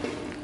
何?